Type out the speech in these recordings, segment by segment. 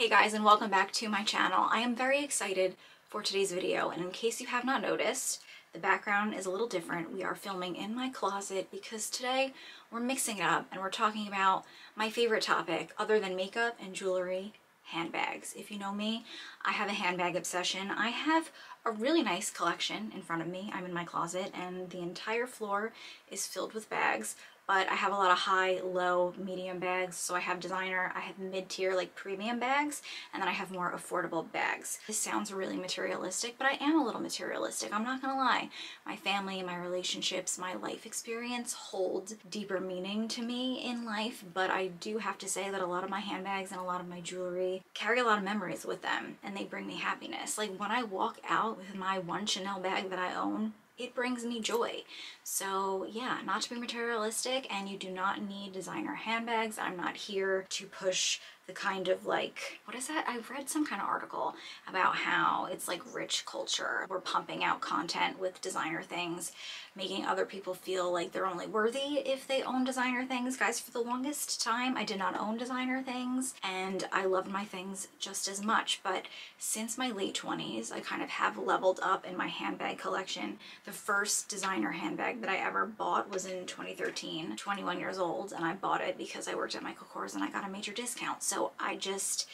Hey guys and welcome back to my channel. I am very excited for today's video and in case you have not noticed, the background is a little different. We are filming in my closet because today we're mixing it up and we're talking about my favorite topic other than makeup and jewelry, handbags. If you know me, I have a handbag obsession. I have a really nice collection in front of me. I'm in my closet and the entire floor is filled with bags but I have a lot of high, low, medium bags. So I have designer, I have mid-tier like premium bags, and then I have more affordable bags. This sounds really materialistic, but I am a little materialistic. I'm not gonna lie. My family, my relationships, my life experience hold deeper meaning to me in life, but I do have to say that a lot of my handbags and a lot of my jewelry carry a lot of memories with them and they bring me happiness. Like when I walk out with my one Chanel bag that I own, it brings me joy. So yeah, not to be materialistic and you do not need designer handbags. I'm not here to push the kind of like, what is that? I read some kind of article about how it's like rich culture. We're pumping out content with designer things, making other people feel like they're only worthy if they own designer things. Guys, for the longest time, I did not own designer things and I loved my things just as much. But since my late 20s, I kind of have leveled up in my handbag collection. The first designer handbag that I ever bought was in 2013, 21 years old, and I bought it because I worked at Michael Kors and I got a major discount. So I just,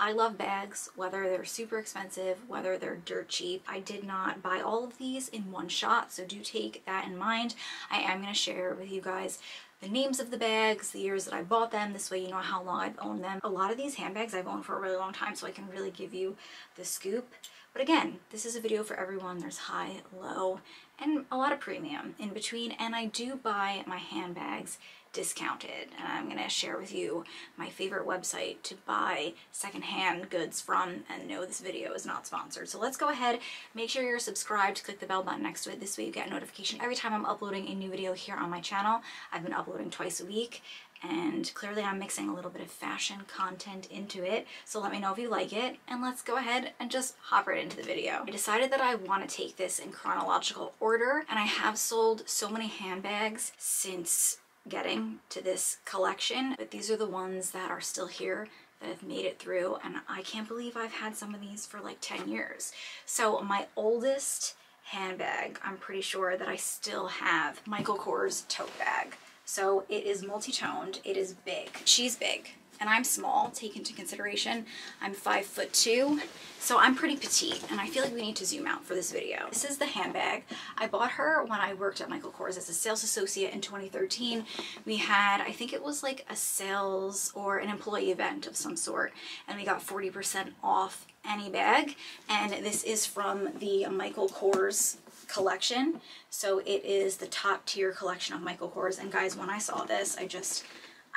I love bags, whether they're super expensive, whether they're dirt cheap. I did not buy all of these in one shot, so do take that in mind. I am going to share with you guys the names of the bags, the years that I bought them, this way you know how long I've owned them. A lot of these handbags I've owned for a really long time, so I can really give you the scoop. But again, this is a video for everyone. There's high, low, and a lot of premium in between. And I do buy my handbags discounted. And I'm going to share with you my favorite website to buy secondhand goods from. And no, this video is not sponsored. So let's go ahead, make sure you're subscribed, click the bell button next to it. This way you get a notification every time I'm uploading a new video here on my channel. I've been uploading twice a week and clearly I'm mixing a little bit of fashion content into it. So let me know if you like it and let's go ahead and just hop right into the video. I decided that I want to take this in chronological order and I have sold so many handbags since getting to this collection, but these are the ones that are still here that have made it through and I can't believe I've had some of these for like 10 years. So my oldest handbag, I'm pretty sure that I still have Michael Kors tote bag. So it is multi-toned, it is big. She's big and I'm small, take into consideration I'm five foot two, so I'm pretty petite and I feel like we need to zoom out for this video. This is the handbag. I bought her when I worked at Michael Kors as a sales associate in 2013. We had, I think it was like a sales or an employee event of some sort and we got 40% off any bag and this is from the Michael Kors collection. So it is the top tier collection of Michael Kors. And guys, when I saw this, I just,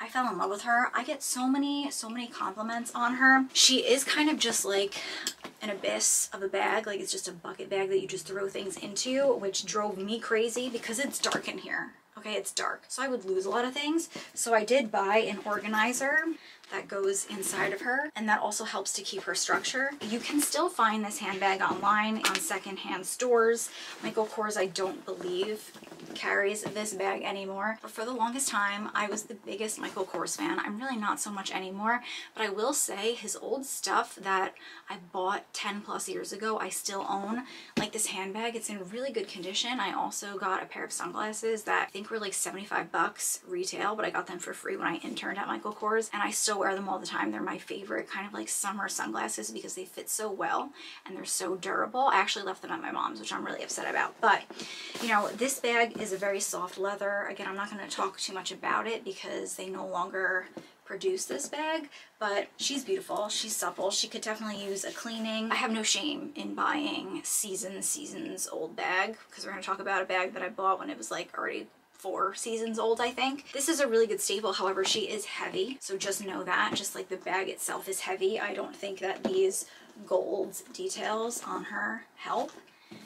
I fell in love with her. I get so many, so many compliments on her. She is kind of just like an abyss of a bag. Like it's just a bucket bag that you just throw things into, which drove me crazy because it's dark in here. Okay, it's dark. So I would lose a lot of things. So I did buy an organizer that goes inside of her and that also helps to keep her structure. You can still find this handbag online on secondhand stores. Michael Kors I don't believe carries this bag anymore but for the longest time I was the biggest Michael Kors fan. I'm really not so much anymore but I will say his old stuff that I bought 10 plus years ago I still own. Like this handbag it's in really good condition. I also got a pair of sunglasses that I think were like 75 bucks retail but I got them for free when I interned at Michael Kors and I still wear them all the time. They're my favorite kind of like summer sunglasses because they fit so well and they're so durable. I actually left them at my mom's, which I'm really upset about. But, you know, this bag is a very soft leather. Again, I'm not going to talk too much about it because they no longer produce this bag, but she's beautiful. She's supple. She could definitely use a cleaning. I have no shame in buying seasons, seasons old bag because we're going to talk about a bag that I bought when it was like already four seasons old, I think. This is a really good staple. However, she is heavy. So just know that, just like the bag itself is heavy. I don't think that these gold details on her help.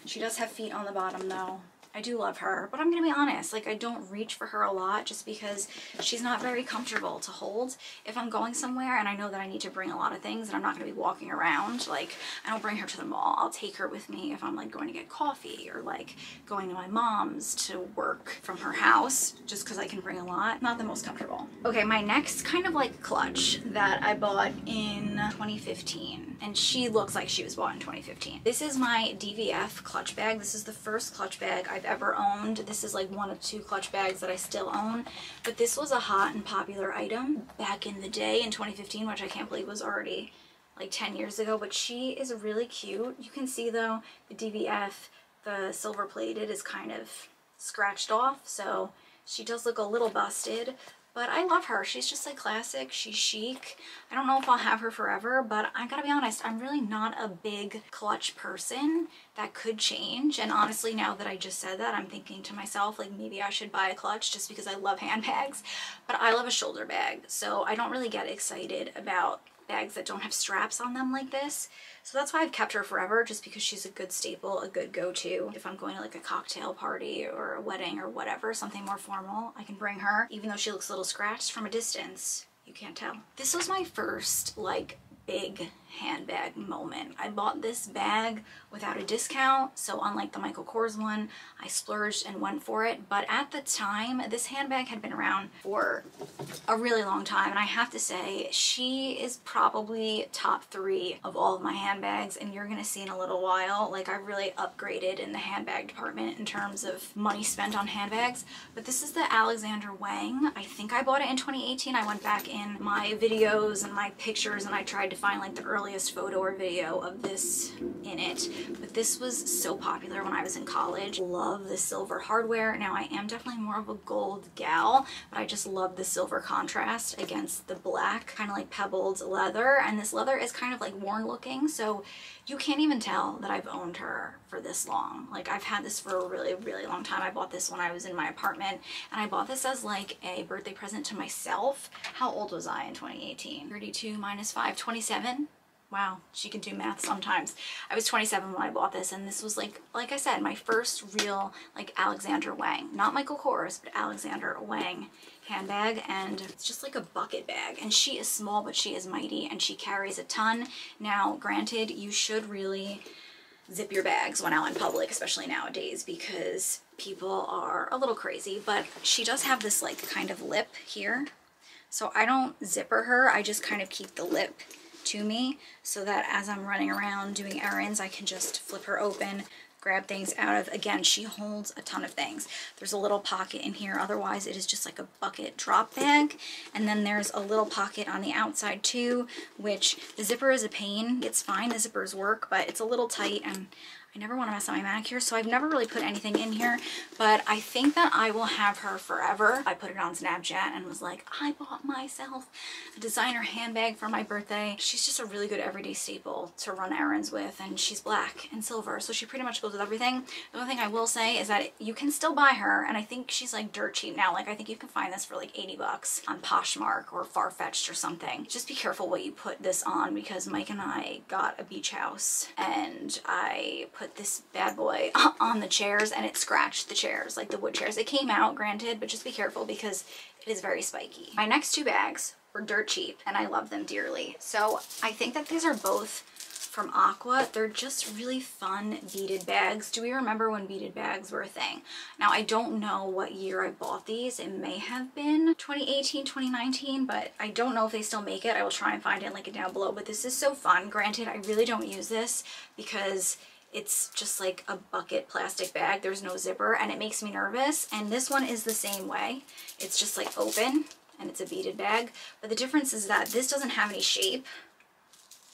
She does have feet on the bottom though I do love her, but I'm gonna be honest, like I don't reach for her a lot just because she's not very comfortable to hold. If I'm going somewhere and I know that I need to bring a lot of things and I'm not gonna be walking around, like I don't bring her to the mall. I'll take her with me if I'm like going to get coffee or like going to my mom's to work from her house just because I can bring a lot. Not the most comfortable. Okay, my next kind of like clutch that I bought in 2015 and she looks like she was bought in 2015. This is my DVF clutch bag. This is the first clutch bag I've ever owned. This is like one of two clutch bags that I still own, but this was a hot and popular item back in the day in 2015, which I can't believe was already like 10 years ago, but she is really cute. You can see though, the DVF, the silver plated is kind of scratched off, so she does look a little busted, but I love her. She's just like classic. She's chic. I don't know if I'll have her forever, but I gotta be honest, I'm really not a big clutch person. That could change. And honestly, now that I just said that, I'm thinking to myself, like maybe I should buy a clutch just because I love handbags. But I love a shoulder bag, so I don't really get excited about bags that don't have straps on them like this. So that's why I've kept her forever, just because she's a good staple, a good go-to. If I'm going to like a cocktail party or a wedding or whatever, something more formal, I can bring her. Even though she looks a little scratched from a distance, you can't tell. This was my first like big handbag moment. I bought this bag without a discount, so unlike the Michael Kors one, I splurged and went for it. But at the time, this handbag had been around for a really long time, and I have to say, she is probably top three of all of my handbags, and you're gonna see in a little while, like I really upgraded in the handbag department in terms of money spent on handbags. But this is the Alexander Wang. I think I bought it in 2018. I went back in my videos and my pictures, and I tried to find like the early earliest photo or video of this in it, but this was so popular when I was in college. Love the silver hardware. Now I am definitely more of a gold gal, but I just love the silver contrast against the black, kind of like pebbled leather. And this leather is kind of like worn looking, so you can't even tell that I've owned her for this long. Like I've had this for a really, really long time. I bought this when I was in my apartment and I bought this as like a birthday present to myself. How old was I in 2018? 32 minus 5, 27 wow she can do math sometimes. I was 27 when i bought this and this was like like i said my first real like alexander wang. Not michael kors but alexander wang handbag and it's just like a bucket bag. And she is small but she is mighty and she carries a ton. Now granted you should really zip your bags when out in public especially nowadays because people are a little crazy. But she does have this like kind of lip here. So I don't zipper her I just kind of keep the lip to me so that as I'm running around doing errands, I can just flip her open, grab things out of. Again, she holds a ton of things. There's a little pocket in here. Otherwise, it is just like a bucket drop bag. And then there's a little pocket on the outside too, which the zipper is a pain. It's fine, the zippers work, but it's a little tight and I never want to mess up my manicure, so I've never really put anything in here, but I think that I will have her forever. I put it on Snapchat and was like, I bought myself a designer handbag for my birthday. She's just a really good everyday staple to run errands with, and she's black and silver, so she pretty much goes with everything. The only thing I will say is that you can still buy her, and I think she's like dirt cheap now. Like, I think you can find this for like 80 bucks on Poshmark or Farfetched or something. Just be careful what you put this on, because Mike and I got a beach house, and I put put this bad boy on the chairs and it scratched the chairs, like the wood chairs. It came out, granted, but just be careful because it is very spiky. My next two bags were dirt cheap and I love them dearly. So I think that these are both from Aqua. They're just really fun beaded bags. Do we remember when beaded bags were a thing? Now, I don't know what year I bought these. It may have been 2018, 2019, but I don't know if they still make it. I will try and find it and link it down below, but this is so fun. Granted, I really don't use this because it's just like a bucket plastic bag. There's no zipper and it makes me nervous. And this one is the same way. It's just like open and it's a beaded bag. But the difference is that this doesn't have any shape,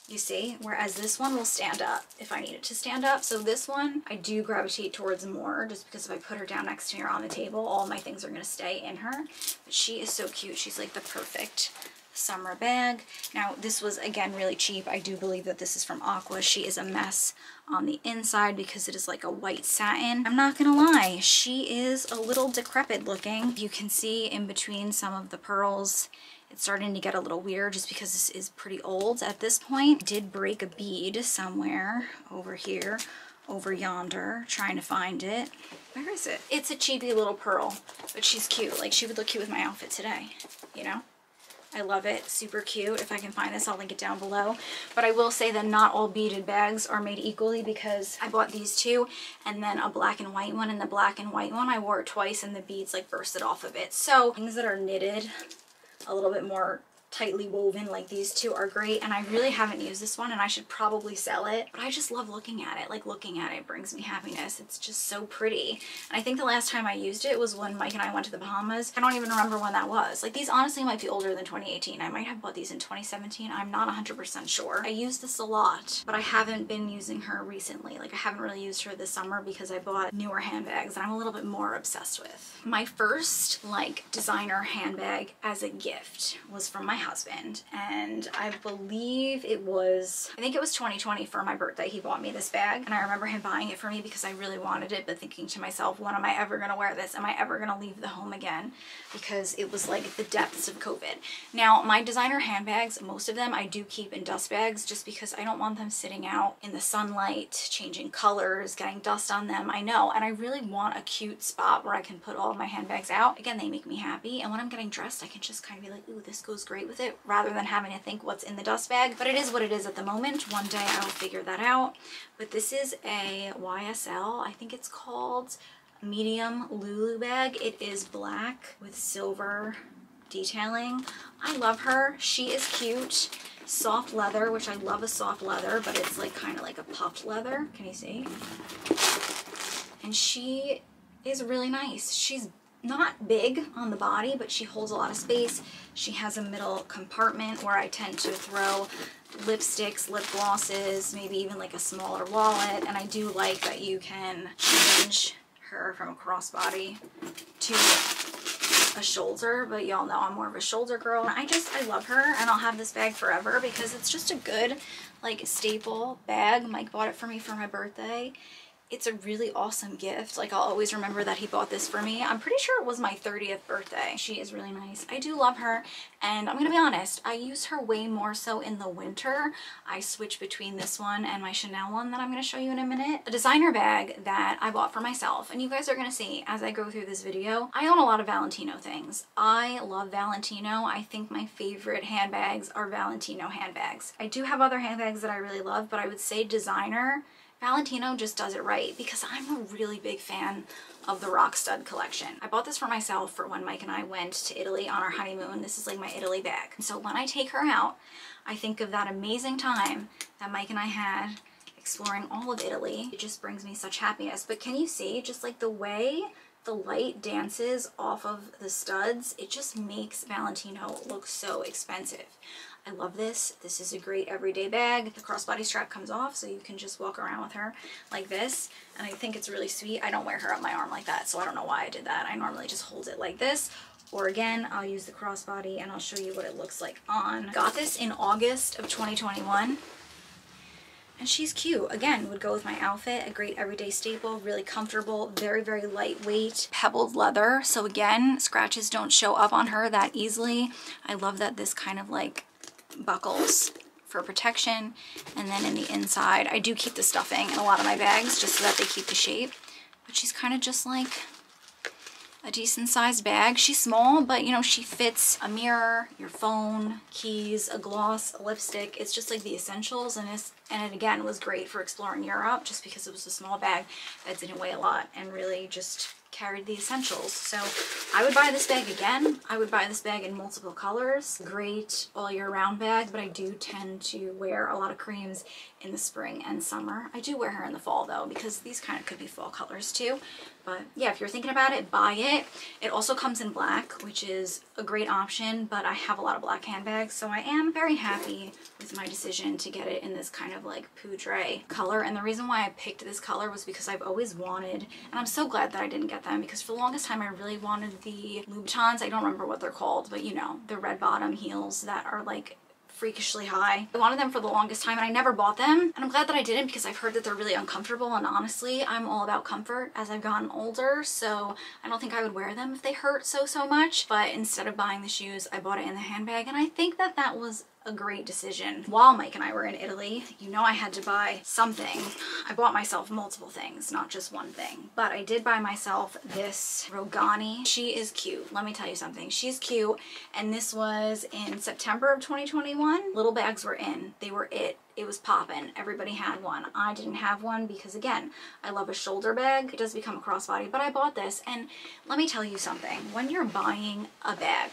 you see, whereas this one will stand up if I need it to stand up. So this one I do gravitate towards more just because if I put her down next to me or on the table, all my things are going to stay in her. But she is so cute. She's like the perfect summer bag. Now this was again really cheap. I do believe that this is from Aqua. She is a mess on the inside because it is like a white satin. I'm not gonna lie, she is a little decrepit looking. You can see in between some of the pearls it's starting to get a little weird just because this is pretty old at this point. did break a bead somewhere over here over yonder trying to find it. Where is it? It's a cheapy little pearl, but she's cute. Like she would look cute with my outfit today, you know? I love it. Super cute. If I can find this, I'll link it down below. But I will say that not all beaded bags are made equally because I bought these two and then a black and white one. And the black and white one, I wore it twice and the beads like bursted off of it. So things that are knitted a little bit more tightly woven like these two are great and I really haven't used this one and I should probably sell it but I just love looking at it. Like looking at it brings me happiness. It's just so pretty. And I think the last time I used it was when Mike and I went to the Bahamas. I don't even remember when that was. Like these honestly might be older than 2018 I might have bought these in 2017 I'm not 100% sure. I use this a lot but I haven't been using her recently. Like I haven't really used her this summer because I bought newer handbags that I'm a little bit more obsessed with. My first like designer handbag as a gift was from my husband and I believe it was, I think it was 2020 for my birthday. He bought me this bag and I remember him buying it for me because I really wanted it but thinking to myself, when am I ever to wear this? Am I ever to leave the home again? Because it was like the depths of COVID. Now my designer handbags, most of them I do keep in dust bags just because I don't want them sitting out in the sunlight, changing colors, getting dust on them. I know and I really want a cute spot where I can put all my handbags out. Again, they make me happy and when I'm getting dressed I can just kind of be like, ooh, this goes great with it rather than having to think what's in the dust bag. But it is what it is at the moment. One day I will figure that out. But this is a YSL, I think it's called medium Lou Lou bag. It is black with silver detailing. I love her. She is cute. Soft leather, which I love a soft leather, but it's like kind of like a puffed leather. Can you see? And she is really nice. She's not big on the body, but she holds a lot of space. She has a middle compartment where I tend to throw lipsticks, lip glosses, maybe even like a smaller wallet. And I do like that you can change her from a crossbody to a shoulder, but y'all know I'm more of a shoulder girl. I just, I love her and I'll have this bag forever because it's just a good like staple bag. Mike bought it for me for my birthday it's a really awesome gift. Like I'll always remember that he bought this for me. I'm pretty sure it was my 30th birthday. She is really nice. I do love her and I'm gonna be honest, I use her way more so in the winter. I switch between this one and my Chanel one that I'm gonna show you in a minute. A designer bag that I bought for myself and you guys are gonna see as I go through this video. I own a lot of Valentino things. I love Valentino. I think my favorite handbags are Valentino handbags. I do have other handbags that I really love but I would say designer Valentino just does it right because I'm a really big fan of the Rockstud collection. I bought this for myself for when Mike and I went to Italy on our honeymoon. This is like my Italy bag. So when I take her out, I think of that amazing time that Mike and I had exploring all of Italy. It just brings me such happiness. But can you see just like the way the light dances off of the studs, it just makes Valentino look so expensive. I love this. This is a great everyday bag. The crossbody strap comes off so you can just walk around with her like this. And I think it's really sweet. I don't wear her up my arm like that, so I don't know why I did that. I normally just hold it like this. Or again, I'll use the crossbody and I'll show you what it looks like on. Got this in August of 2021 and she's cute. Again, would go with my outfit, a great everyday staple, really comfortable, very, very lightweight, pebbled leather. So again, scratches don't show up on her that easily. I love that this kind of like buckles for protection. And then in the inside, I do keep the stuffing in a lot of my bags just so that they keep the shape. But she's kind of just like a decent sized bag. She's small, but you know, she fits a mirror, your phone, keys, a gloss, a lipstick. It's just like the essentials and it's, and it again was great for exploring Europe just because it was a small bag that didn't weigh a lot and really just carried the essentials. So I would buy this bag again. I would buy this bag in multiple colors. Great all year round bag, but I do tend to wear a lot of creams in the spring and summer. I do wear her in the fall though, because these kind of could be fall colors too. But yeah, if you're thinking about it, buy it. It also comes in black, which is a great option, but I have a lot of black handbags, so I am very happy with my decision to get it in this kind of like poudre color. And the reason why I picked this color was because I've always wanted, and I'm so glad that I didn't get them because for the longest time I really wanted the Louboutins. I don't remember what they're called, but you know, the red bottom heels that are like freakishly high. I wanted them for the longest time and I never bought them. And I'm glad that I didn't because I've heard that they're really uncomfortable and honestly, I'm all about comfort as I've gotten older. So I don't think I would wear them if they hurt so, so much. But instead of buying the shoes, I bought it in the handbag and I think that that was a great decision. While Mike and I were in Italy, you know I had to buy something. I bought myself multiple things, not just one thing. But I did buy myself this Rogani. She is cute. Let me tell you something. She's cute. And this was in September of 2021. Little bags were in. They were it it was popping. Everybody had one. I didn't have one because again, I love a shoulder bag. It does become a crossbody, but I bought this and let me tell you something. When you're buying a bag,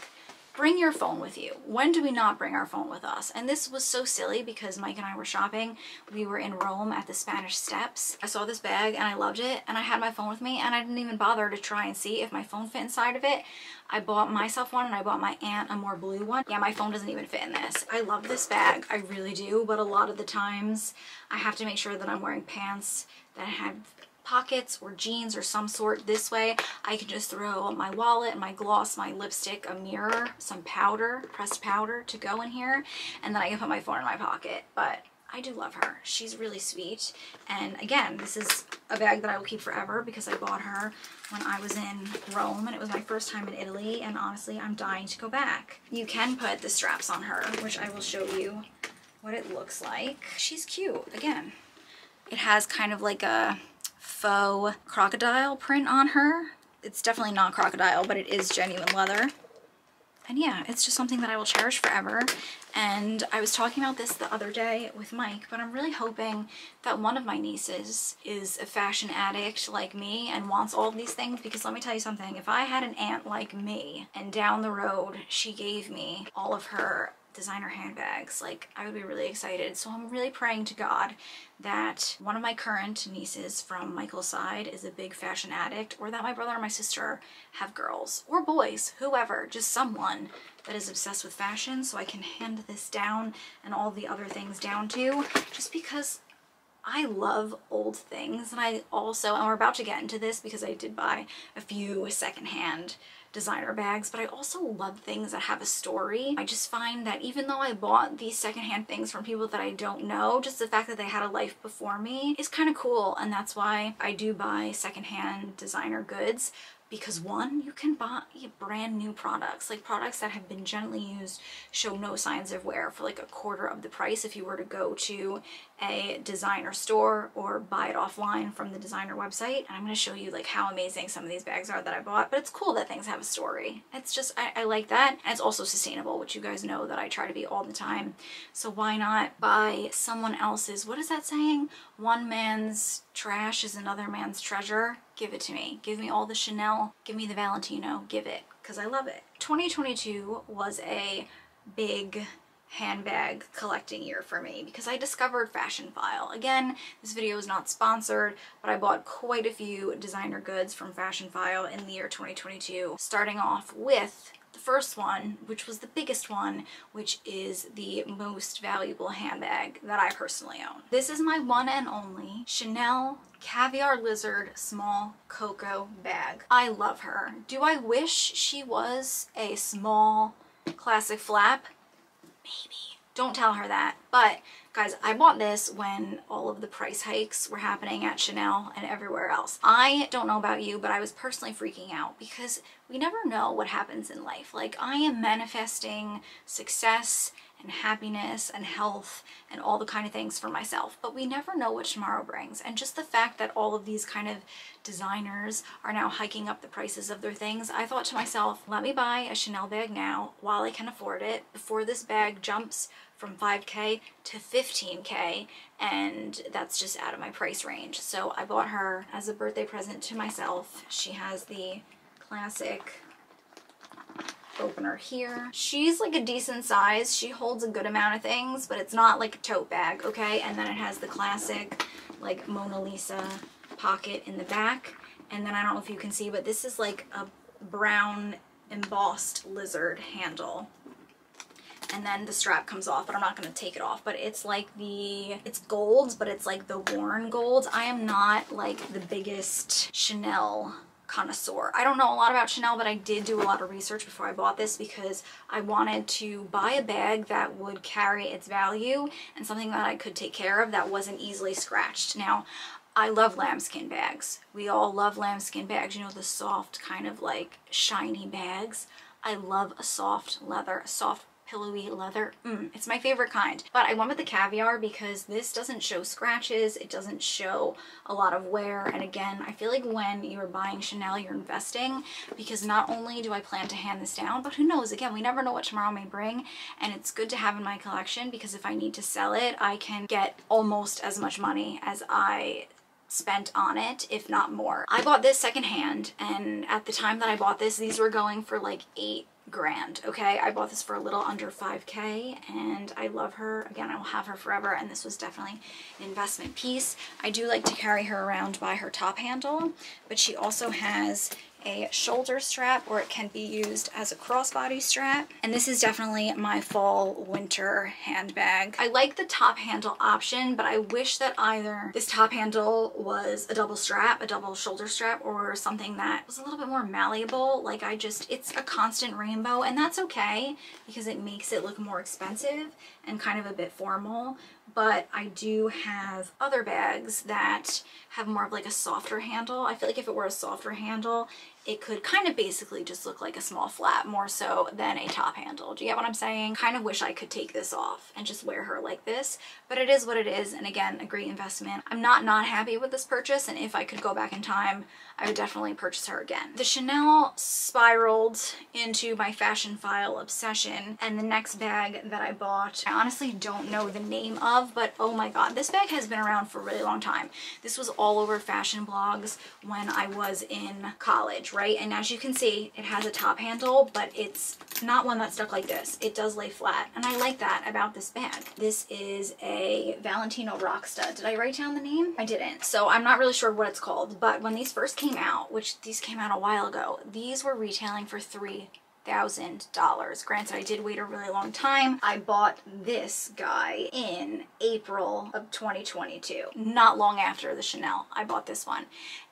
bring your phone with you. When do we not bring our phone with us? And this was so silly because Mike and I were shopping. We were in Rome at the Spanish Steps. I saw this bag and I loved it and I had my phone with me and I didn't even bother to try and see if my phone fit inside of it. I bought myself one and I bought my aunt a more blue one. Yeah, my phone doesn't even fit in this. I love this bag. I really do. But a lot of the times I have to make sure that I'm wearing pants that have pockets or jeans or some sort this way. I can just throw my wallet, my gloss, my lipstick, a mirror, some powder, pressed powder to go in here, and then I can put my phone in my pocket. But I do love her. She's really sweet. And again, this is a bag that I will keep forever because I bought her when I was in Rome and it was my first time in Italy and honestly I'm dying to go back. You can put the straps on her, which I will show you what it looks like. She's cute, again. It has kind of like a faux crocodile print on her. It's definitely not crocodile, but it is genuine leather. And yeah, it's just something that I will cherish forever. And I was talking about this the other day with Mike, but I'm really hoping that one of my nieces is a fashion addict like me and wants all of these things because let me tell you something, if I had an aunt like me and down the road she gave me all of her designer handbags. Like, I would be really excited. So I'm really praying to God that one of my current nieces from Michael's side is a big fashion addict or that my brother and my sister have girls or boys, whoever, just someone that is obsessed with fashion so I can hand this down and all the other things down to just because I love old things and I also, and we're about to get into this because I did buy a few secondhand designer bags, but I also love things that have a story. I just find that even though I bought these secondhand things from people that I don't know, just the fact that they had a life before me is kind of cool. And that's why I do buy secondhand designer goods because one, you can buy brand new products, like products that have been gently used, show no signs of wear for like a quarter of the price if you were to go to a designer store or buy it offline from the designer website. And I'm to show you like how amazing some of these bags are that I bought, but it's cool that things have a story. It's just, I, I like that. And it's also sustainable, which you guys know that I try to be all the time. So why not buy someone else's, what is that saying? One man's trash is another man's treasure. Give it to me. Give me all the Chanel. Give me the Valentino. Give it because I love it. 2022 was a big handbag collecting year for me because I discovered Fashionphile. Again, this video is not sponsored, but I bought quite a few designer goods from Fashionphile in the year 2022, starting off with first one, which was the biggest one, which is the most valuable handbag that I personally own. This is my one and only Chanel Caviar Lizard Small Coco Bag. I love her. Do I wish she was a small classic flap? Maybe. Don't tell her that. But guys, I bought this when all of the price hikes were happening at Chanel and everywhere else. I don't know about you, but I was personally freaking out because we never know what happens in life. Like I am manifesting success and happiness and health and all the kind of things for myself. But we never know what tomorrow brings. And just the fact that all of these kind of designers are now hiking up the prices of their things, I thought to myself, let me buy a Chanel bag now while I can afford it before this bag jumps from 5k to 15k and that's just out of my price range. So I bought her as a birthday present to myself. She has the classic opener here. She's like a decent size. She holds a good amount of things, but it's not like a tote bag, okay? And then it has the classic like Mona Lisa pocket in the back. And then I don't know if you can see, but this is like a brown embossed lizard handle and then the strap comes off but I'm not going to take it off but it's like the it's golds but it's like the worn golds I am not like the biggest Chanel connoisseur. I don't know a lot about Chanel, but I did do a lot of research before I bought this because I wanted to buy a bag that would carry its value and something that I could take care of that wasn't easily scratched. Now, I love lambskin bags. We all love lambskin bags, you know, the soft kind of like shiny bags. I love a soft leather, a soft pillowy leather. Mm, it's my favorite kind. But I went with the caviar because this doesn't show scratches. It doesn't show a lot of wear. And again, I feel like when you're buying Chanel, you're investing because not only do I plan to hand this down, but who knows? Again, we never know what tomorrow may bring. And it's good to have in my collection because if I need to sell it, I can get almost as much money as I spent on it, if not more. I bought this secondhand and at the time that I bought this, these were going for like eight grand okay? I bought this for a little under 5k and i love her. Again i will have her forever and this was definitely an investment piece. I do like to carry her around by her top handle but she also has a shoulder strap or it can be used as a crossbody strap. And this is definitely my fall winter handbag. I like the top handle option, but I wish that either this top handle was a double strap, a double shoulder strap, or something that was a little bit more malleable. Like I just, it's a constant rainbow and that's okay because it makes it look more expensive and kind of a bit formal but I do have other bags that have more of like a softer handle. I feel like if it were a softer handle, it could kind of basically just look like a small flap more so than a top handle. Do you get what I'm saying? Kind of wish I could take this off and just wear her like this, but it is what it is. And again, a great investment. I'm not not happy with this purchase. And if I could go back in time, I would definitely purchase her again. The Chanel spiraled into my Fashionphile obsession. And the next bag that I bought, I honestly don't know the name of, but oh my God, this bag has been around for a really long time. This was all over fashion blogs when I was in college, right? And as you can see, it has a top handle, but it's not one that's stuck like this. It does lay flat. And I like that about this bag. This is a Valentino Rockstud. Did I write down the name? I didn't. So I'm not really sure what it's called, but when these first came out, which these came out a while ago, these were retailing for three thousand dollars. Granted, I did wait a really long time. I bought this guy in April of 2022, not long after the Chanel. I bought this one,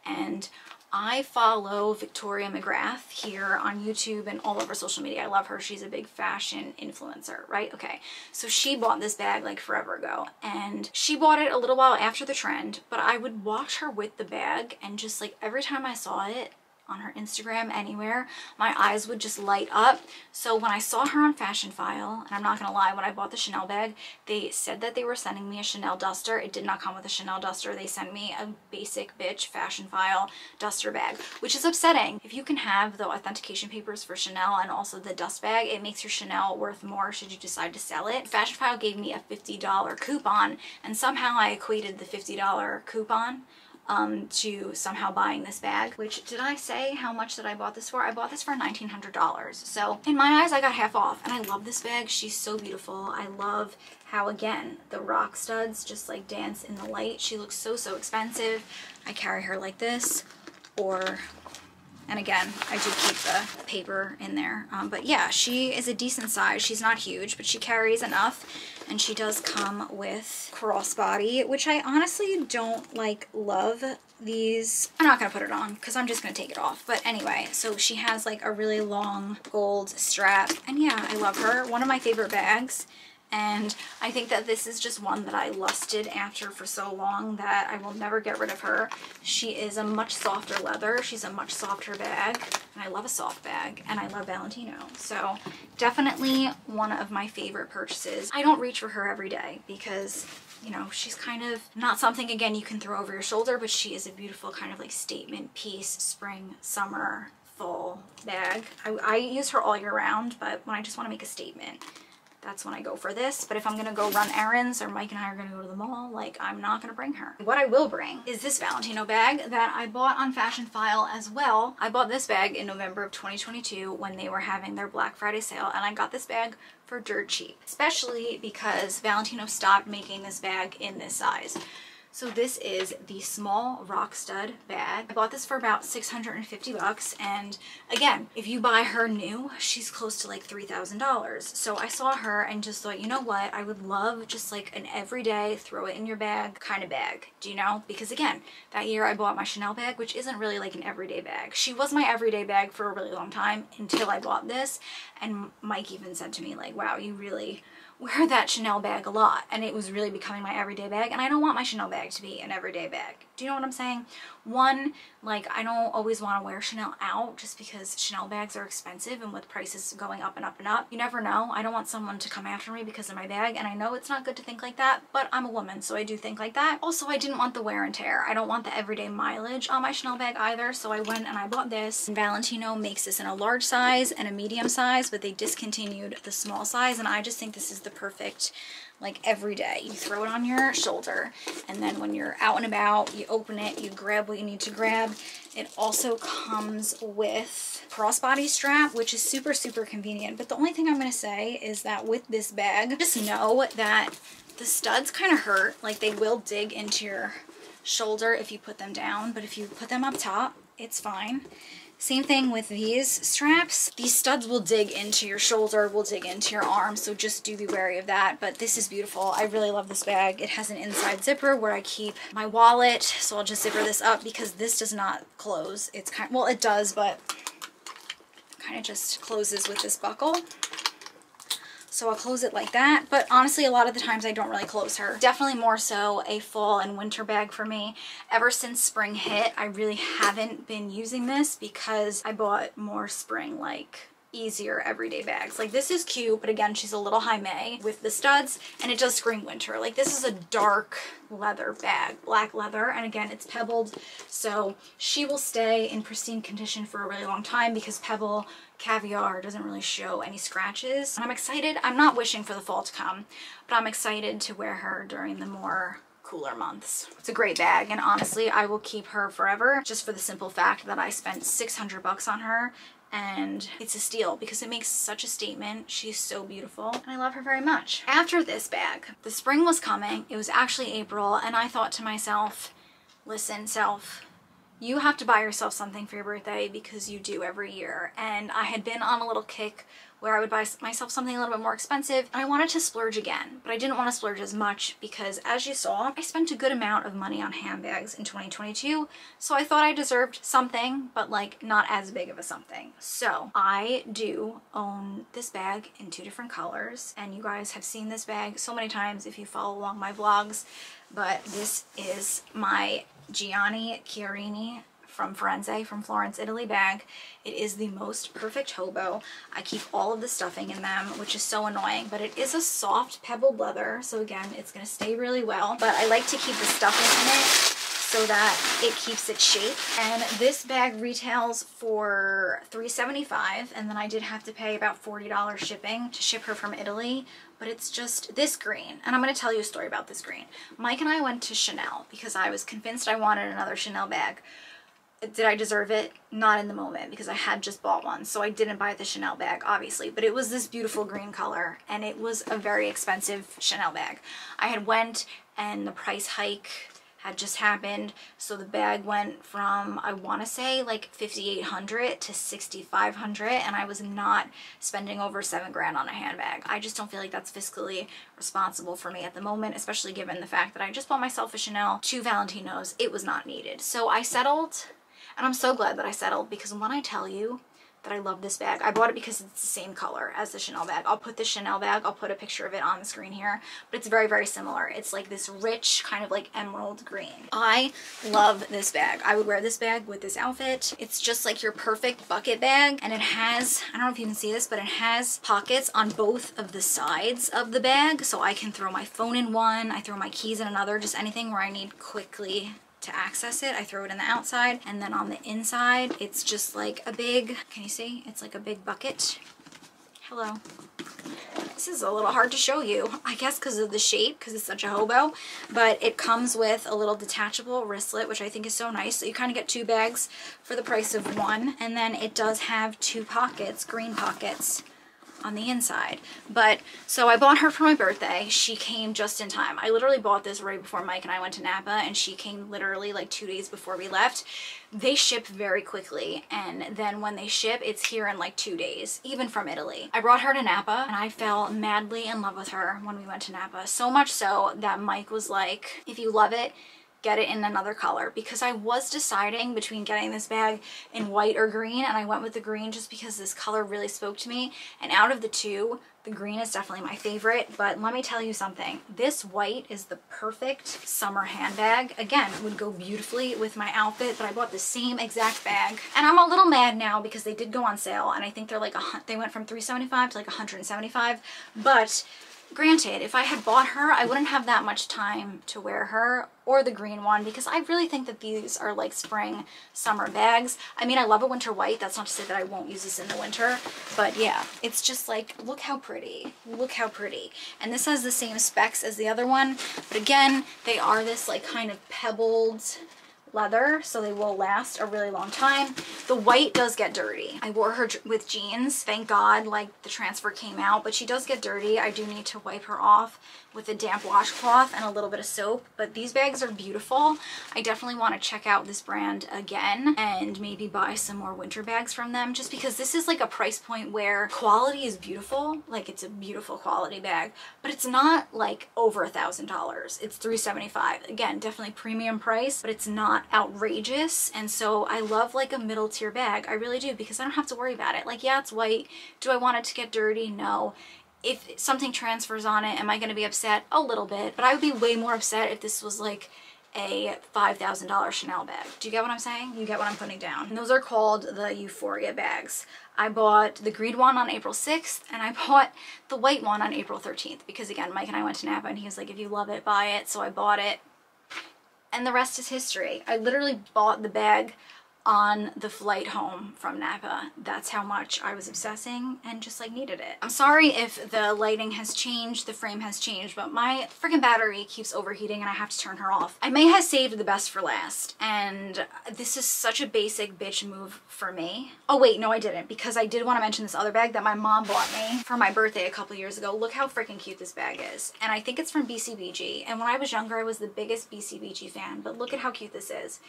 and I follow Victoria McGrath here on YouTube and all over social media. I love her. She's a big fashion influencer, right? Okay. So she bought this bag like forever ago and she bought it a little while after the trend, but I would watch her with the bag and just like every time I saw it, on her Instagram, anywhere, my eyes would just light up. So when I saw her on Fashionphile, and I'm not gonna lie, when I bought the Chanel bag, they said that they were sending me a Chanel duster. It did not come with a Chanel duster. They sent me a basic bitch Fashionphile duster bag, which is upsetting. If you can have the authentication papers for Chanel and also the dust bag, it makes your Chanel worth more should you decide to sell it. Fashionphile gave me a $50 coupon, and somehow I equated the $50 coupon um, to somehow buying this bag, which did I say how much that I bought this for? I bought this for $1,900. So in my eyes, I got half off and I love this bag. She's so beautiful. I love how again, the rock studs just like dance in the light. She looks so, so expensive. I carry her like this or and again, I do keep the paper in there. Um, but yeah, she is a decent size. She's not huge, but she carries enough. And she does come with crossbody, which I honestly don't like love these. I'm not going to put it on because I'm just going to take it off. But anyway, so she has like a really long gold strap. And yeah, I love her. One of my favorite bags and I think that this is just one that I lusted after for so long that I will never get rid of her. She is a much softer leather. She's a much softer bag, and I love a soft bag, and I love Valentino. So definitely one of my favorite purchases. I don't reach for her every day because you know, she's kind of not something, again, you can throw over your shoulder, but she is a beautiful kind of like statement piece, spring, summer, fall bag. I, I use her all year round, but when I just want to make a statement, that's when I go for this. But if I'm gonna go run errands or Mike and I are gonna go to the mall, like I'm not gonna bring her. What I will bring is this Valentino bag that I bought on Fashionphile as well. I bought this bag in November of 2022 when they were having their Black Friday sale and I got this bag for dirt cheap, especially because Valentino stopped making this bag in this size. So this is the small Rockstud bag. I bought this for about 650 bucks and again, if you buy her new, she's close to like $3,000. So I saw her and just thought, you know what, I would love just like an everyday throw it in your bag kind of bag, do you know? Because again, that year I bought my Chanel bag, which isn't really like an everyday bag. She was my everyday bag for a really long time until I bought this and Mike even said to me like, wow, you really wear that Chanel bag a lot and it was really becoming my everyday bag and I don't want my Chanel bag to be an everyday bag. Do you know what I'm saying? One, like I don't always want to wear Chanel out just because Chanel bags are expensive and with prices going up and up and up. You never know. I don't want someone to come after me because of my bag and I know it's not good to think like that, but I'm a woman so I do think like that. Also, I didn't want the wear and tear. I don't want the everyday mileage on my Chanel bag either, so I went and I bought this. Valentino makes this in a large size and a medium size, but they discontinued the small size and I just think this is the perfect like every day. You throw it on your shoulder and then when you're out and about, you open it, you grab what you need to grab. It also comes with crossbody strap, which is super, super convenient. But the only thing I'm to say is that with this bag, just know that the studs kind of hurt. Like they will dig into your shoulder if you put them down, but if you put them up top, it's fine. Same thing with these straps. These studs will dig into your shoulder, will dig into your arm, so just do be wary of that. But this is beautiful. I really love this bag. It has an inside zipper where I keep my wallet, so I'll just zipper this up because this does not close. It's kind well, it does, but kind of just closes with this buckle. So I'll close it like that. But honestly, a lot of the times I don't really close her. Definitely more so a fall and winter bag for me. Ever since spring hit, I really haven't been using this because I bought more spring like easier everyday bags. Like this is cute, but again, she's a little high May with the studs and it does scream winter. Like this is a dark leather bag, black leather. And again, it's pebbled. So she will stay in pristine condition for a really long time because pebble caviar doesn't really show any scratches. And I'm excited. I'm not wishing for the fall to come, but I'm excited to wear her during the more cooler months. It's a great bag and honestly I will keep her forever just for the simple fact that I spent 600 bucks on her and it's a steal because it makes such a statement. She's so beautiful and I love her very much. After this bag, the spring was coming. It was actually April and I thought to myself, listen self, you have to buy yourself something for your birthday because you do every year. And I had been on a little kick where I would buy myself something a little bit more expensive. And I wanted to splurge again, but I didn't want to splurge as much because as you saw, I spent a good amount of money on handbags in 2022. So I thought I deserved something, but like not as big of a something. So I do own this bag in two different colors. And you guys have seen this bag so many times if you follow along my vlogs. But this is my Gianni Chiarini from Firenze, from Florence, Italy bag. It is the most perfect hobo. I keep all of the stuffing in them, which is so annoying, but it is a soft pebbled leather. So again, it's gonna stay really well, but I like to keep the stuffing in it so that it keeps its shape. And this bag retails for $3.75 and then I did have to pay about $40 shipping to ship her from Italy but it's just this green. And I'm going to tell you a story about this green. Mike and I went to Chanel because I was convinced I wanted another Chanel bag did I deserve it? Not in the moment because I had just bought one. So I didn't buy the Chanel bag, obviously. But it was this beautiful green color and it was a very expensive Chanel bag. I had went and the price hike had just happened. So the bag went from, I want to say like 5,800 to 6,500 and I was not spending over seven grand on a handbag. I just don't feel like that's fiscally responsible for me at the moment, especially given the fact that I just bought myself a Chanel, two Valentinos. It was not needed. So I settled and I'm so glad that I settled because when I tell you that I love this bag, I bought it because it's the same color as the Chanel bag. I'll put the Chanel bag, I'll put a picture of it on the screen here, but it's very, very similar. It's like this rich kind of like emerald green. I love this bag. I would wear this bag with this outfit. It's just like your perfect bucket bag and it has, I don't know if you can see this, but it has pockets on both of the sides of the bag. So I can throw my phone in one, I throw my keys in another, just anything where I need quickly to access it. I throw it in the outside and then on the inside, it's just like a big, can you see? It's like a big bucket. Hello. This is a little hard to show you, I guess because of the shape, because it's such a hobo, but it comes with a little detachable wristlet, which I think is so nice. So you kind of get two bags for the price of one, and then it does have two pockets, green pockets, on the inside. But so I bought her for my birthday. She came just in time. I literally bought this right before Mike and I went to Napa and she came literally like two days before we left. They ship very quickly and then when they ship it's here in like two days, even from Italy. I brought her to Napa and I fell madly in love with her when we went to Napa. So much so that Mike was like, if you love it, get it in another color because I was deciding between getting this bag in white or green and I went with the green just because this color really spoke to me. And out of the two the green is definitely my favorite. But let me tell you something. This white is the perfect summer handbag. Again would go beautifully with my outfit but I bought the same exact bag. And I'm a little mad now because they did go on sale and I think they're like a they went from 375 to like 175 but Granted, if I had bought her, I wouldn't have that much time to wear her or the green one because I really think that these are like spring summer bags. I mean, I love a winter white. That's not to say that I won't use this in the winter, but yeah, it's just like, look how pretty. Look how pretty. And this has the same specs as the other one, but again, they are this like kind of pebbled leather so they will last a really long time. The white does get dirty. I wore her with jeans. Thank God like the transfer came out but she does get dirty. I do need to wipe her off with a damp washcloth and a little bit of soap but these bags are beautiful. I definitely want to check out this brand again and maybe buy some more winter bags from them just because this is like a price point where quality is beautiful like it's a beautiful quality bag but it's not like over a thousand dollars. It's 375 again definitely premium price but it's not outrageous and so I love like a middle tier bag. I really do because I don't have to worry about it. Like yeah it's white. Do I want it to get dirty? No if something transfers on it am I going to be upset a little bit but I would be way more upset if this was like a $5,000 Chanel bag. Do you get what I'm saying? You get what I'm putting down. And those are called the Euphoria bags. I bought the green one on April 6th and I bought the white one on April 13th because again, Mike and I went to Napa and he was like, if you love it, buy it. So I bought it and the rest is history. I literally bought the bag on the flight home from Napa. That's how much I was obsessing and just like needed it. I'm sorry if the lighting has changed, the frame has changed, but my freaking battery keeps overheating and I have to turn her off. I may have saved the best for last and this is such a basic bitch move for me. Oh wait, no I didn't because I did want to mention this other bag that my mom bought me for my birthday a couple years ago. Look how freaking cute this bag is. And I think it's from BCBG and when I was younger I was the biggest BCBG fan but look at how cute this is.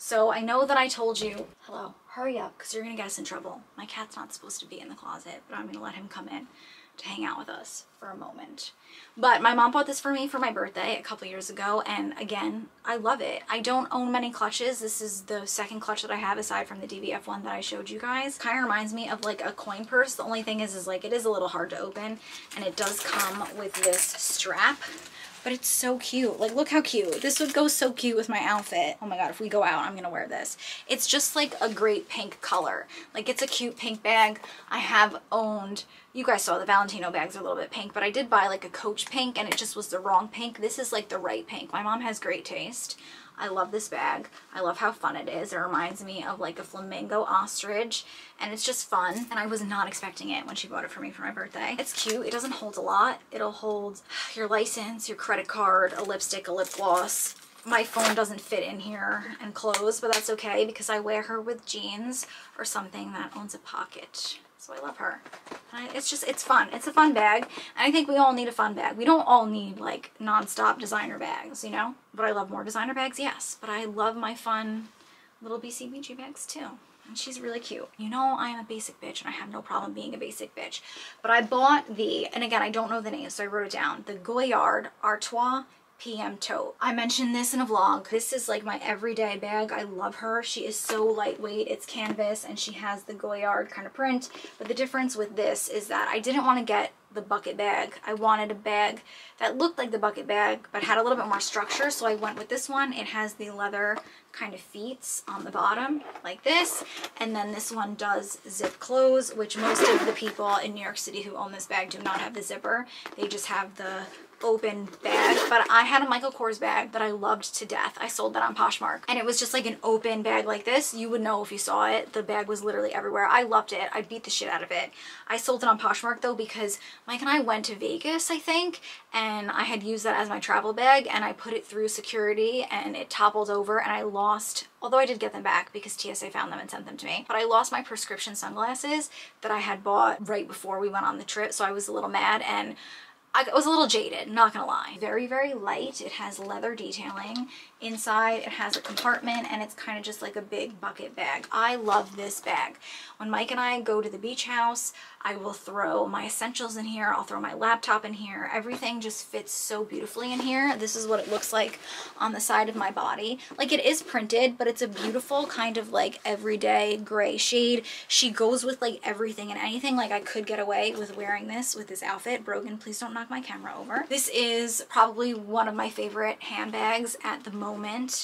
So I know that I told you, hello, hurry up because you're going to get us in trouble. My cat's not supposed to be in the closet, but I'm going to let him come in to hang out with us for a moment. But my mom bought this for me for my birthday a couple years ago and again, I love it. I don't own many clutches. This is the second clutch that I have aside from the DVF one that I showed you guys. Kind of reminds me of like a coin purse. The only thing is, is like it is a little hard to open and it does come with this strap but it's so cute. Like, look how cute. This would go so cute with my outfit. Oh my god, if we go out, I'm gonna wear this. It's just like a great pink color. Like, it's a cute pink bag. I have owned, you guys saw the Valentino bags are a little bit pink, but I did buy like a Coach pink and it just was the wrong pink. This is like the right pink. My mom has great taste. I love this bag. I love how fun it is. It reminds me of like a flamingo ostrich and it's just fun. And I was not expecting it when she bought it for me for my birthday. It's cute. It doesn't hold a lot. It'll hold your license, your credit card, a lipstick, a lip gloss, my phone doesn't fit in here and clothes, but that's okay because I wear her with jeans or something that owns a pocket. So I love her. It's just, it's fun. It's a fun bag. And I think we all need a fun bag. We don't all need like non-stop designer bags, you know? But I love more designer bags, yes. But I love my fun little BCBG bags too. And she's really cute. You know I am a basic bitch and I have no problem being a basic bitch. But I bought the, and again, I don't know the name, so I wrote it down, the Goyard Artois PM tote. I mentioned this in a vlog. This is like my everyday bag. I love her. She is so lightweight. It's canvas and she has the Goyard kind of print. But the difference with this is that I didn't want to get the bucket bag. I wanted a bag that looked like the bucket bag but had a little bit more structure so I went with this one. It has the leather kind of feet on the bottom like this and then this one does zip close which most of the people in New York City who own this bag do not have the zipper. They just have the open bag, but I had a Michael Kors bag that I loved to death. I sold that on Poshmark and it was just like an open bag like this. You would know if you saw it. The bag was literally everywhere. I loved it. I beat the shit out of it. I sold it on Poshmark though because Mike and I went to Vegas, I think, and I had used that as my travel bag and I put it through security and it toppled over and I lost although I did get them back because TSA found them and sent them to me. But I lost my prescription sunglasses that I had bought right before we went on the trip, so I was a little mad and I was a little jaded, not gonna lie. Very, very light. It has leather detailing. Inside it has a compartment and it's kind of just like a big bucket bag. I love this bag. When Mike and I go to the beach house, I will throw my essentials in here. I'll throw my laptop in here. Everything just fits so beautifully in here. This is what it looks like on the side of my body. Like it is printed, but it's a beautiful kind of like everyday gray shade. She goes with like everything and anything. Like I could get away with wearing this with this outfit. Brogan, please don't knock my camera over. This is probably one of my favorite handbags at the moment.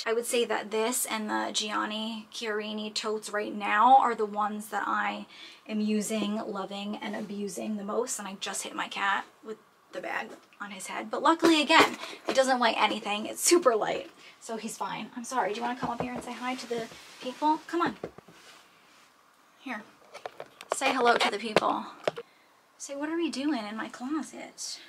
I would say that this and the Gianni Chiarini totes right now are the ones that I am using, loving, and abusing the most. And I just hit my cat with the bag on his head. But luckily, again, it doesn't weigh anything. It's super light, so he's fine. I'm sorry. Do you want to come up here and say hi to the people? Come on. Here. Say hello to the people. Say, what are we doing in my closet?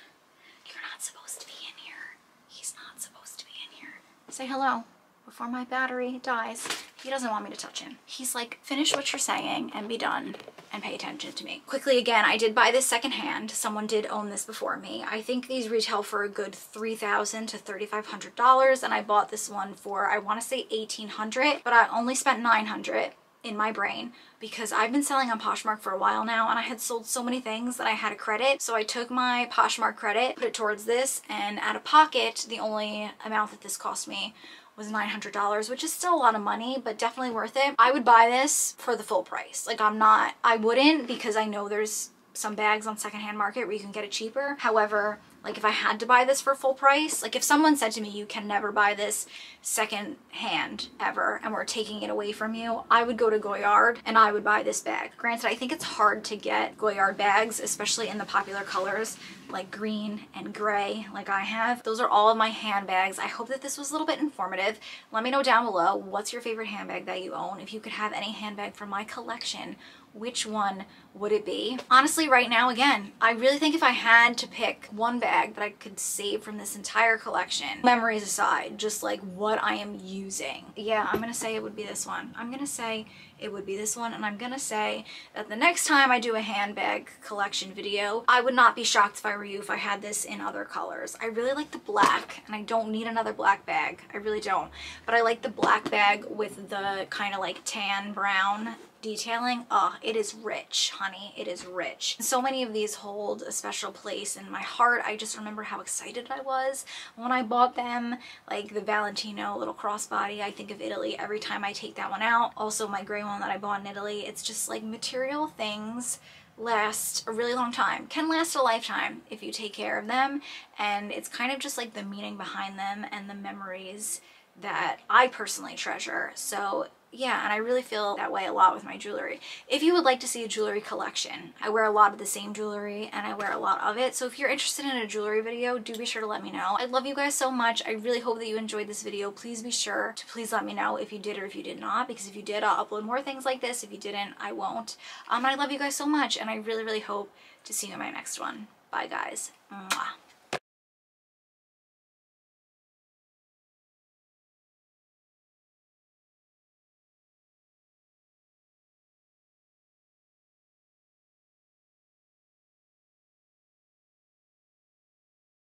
You're not supposed to be in here. He's not supposed to be in here. Say hello before my battery dies. He doesn't want me to touch him. He's like, finish what you're saying and be done and pay attention to me. Quickly again, I did buy this secondhand. Someone did own this before me. I think these retail for a good $3,000 to $3,500 and I bought this one for, I want to say 1800 but I only spent 900 in my brain because I've been selling on Poshmark for a while now and I had sold so many things that I had a credit. So I took my Poshmark credit, put it towards this, and out of pocket, the only amount that this cost me was $900, which is still a lot of money, but definitely worth it. I would buy this for the full price. Like I'm not, I wouldn't because I know there's some bags on secondhand market where you can get it cheaper. However, like if I had to buy this for full price, like if someone said to me, you can never buy this second hand ever and we're taking it away from you, I would go to Goyard and I would buy this bag. Granted, I think it's hard to get Goyard bags, especially in the popular colors like green and gray like I have. Those are all of my handbags. I hope that this was a little bit informative. Let me know down below what's your favorite handbag that you own. If you could have any handbag from my collection, which one would it be? Honestly, right now, again, I really think if I had to pick one bag that I could save from this entire collection, memories aside, just like what I am using. Yeah, I'm gonna say it would be this one. I'm gonna say it would be this one and I'm gonna say that the next time I do a handbag collection video I would not be shocked if I were you if I had this in other colors. I really like the black and I don't need another black bag. I really don't. But I like the black bag with the kind of like tan brown detailing, oh, it is rich, honey. It is rich. So many of these hold a special place in my heart. I just remember how excited I was when I bought them. Like the Valentino little crossbody, I think of Italy every time I take that one out. Also my gray one that I bought in Italy. It's just like material things last a really long time can last a lifetime if you take care of them and it's kind of just like the meaning behind them and the memories that I personally treasure so yeah, and I really feel that way a lot with my jewelry. If you would like to see a jewelry collection, I wear a lot of the same jewelry and I wear a lot of it. So if you're interested in a jewelry video, do be sure to let me know. I love you guys so much. I really hope that you enjoyed this video. Please be sure to please let me know if you did or if you did not, because if you did, I'll upload more things like this. If you didn't, I won't. Um, I love you guys so much and I really, really hope to see you in my next one. Bye guys. Mwah.